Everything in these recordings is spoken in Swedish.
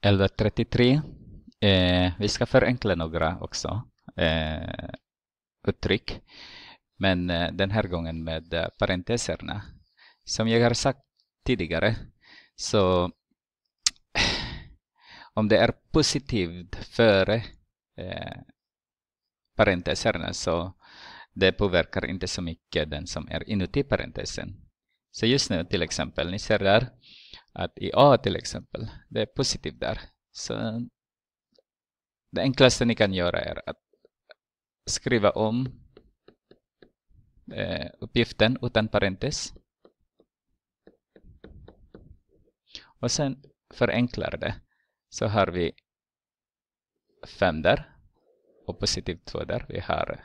1133. Eh, vi ska förenkla några också eh, uttryck. Men eh, den här gången med eh, parenteserna. Som jag har sagt tidigare så om det är positivt före eh, parenteserna så det påverkar inte så mycket den som är inuti parentesen. Så just nu till exempel, ni ser där att i A till exempel, det är positivt där. Så det enklaste ni kan göra är att skriva om eh, uppgiften utan parentes. Och sen förenklar det. Så har vi 5 där och positiv 2 där. Vi har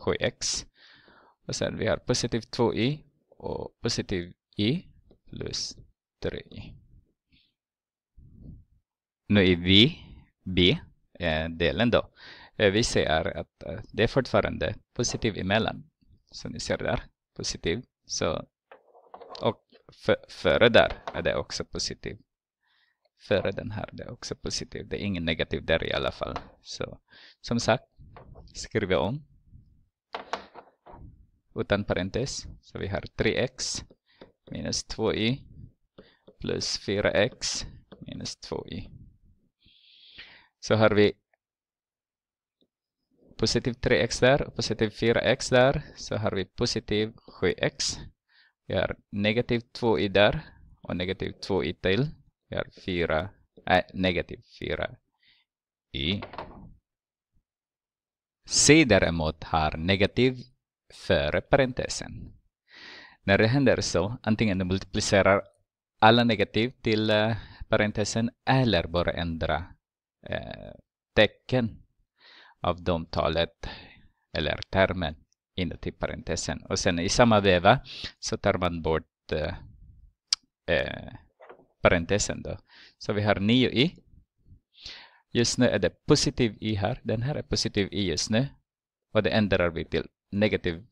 7x. Och sen vi har positiv 2i och positiv i plus 3. Nu är vi B-delen eh, då. Eh, vi ser att eh, det är fortfarande positiv emellan. Som ni ser där, positiv. Så, och före där är det också positiv. Före den här det är också positiv. Det är ingen negativ där i alla fall. Så som sagt, skriver om. Utan parentes. Så vi har 3x minus 2y plus 4x minus 2i. Så har vi positiv 3x där och positiv 4x där. Så har vi positiv 7x. Vi har negativ 2i där och negativ 2i till. Vi har 4, äh, negativ 4i. C däremot har negativ före parentesen. När det händer så, antingen du multiplicerar alla negativ till eh, parentesen eller bara ändra eh, tecken av domtalet eller termen inuti parentesen. Och sen i samma veva så tar man bort eh, eh parentesen då. Så vi har 9i. Just nu är det positiv i här. Den här är positiv i just nu. Och det ändrar vi till negativ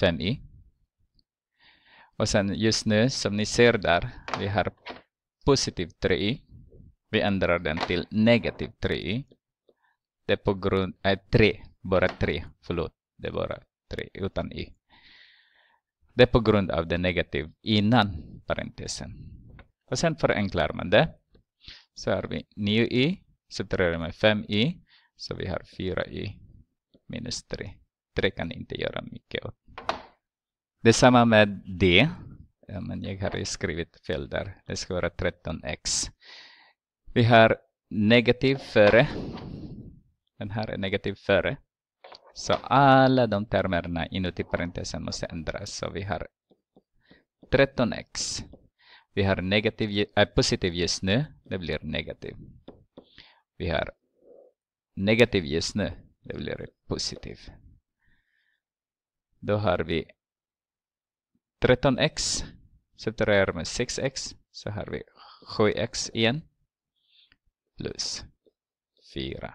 5i. Och sen just nu, som ni ser där, vi har positiv 3i. Vi ändrar den till negativ 3i. Det är på grund, äh, 3, bara 3, förlåt. Det är bara 3 utan i. Det är på grund av det negativ innan parentesen. Och sen förenklar man det. Så har vi 9i, subtraherar med 5i, så vi har 4i minus 3. 3 kan inte göra mycket åt. Detsamma med D. Ja, men jag har skrivit fel där. Det ska vara 13x. Vi har negativ före. Den här är negativ före. Så alla de termerna inuti parentesen måste ändras. Så vi har 13x. Vi har negativ, äh, positiv just nu. Det blir negativ. Vi har negativ just nu. Det blir positiv. Då har vi 13x subtraherar med 6x så har vi 7x igen plus 4.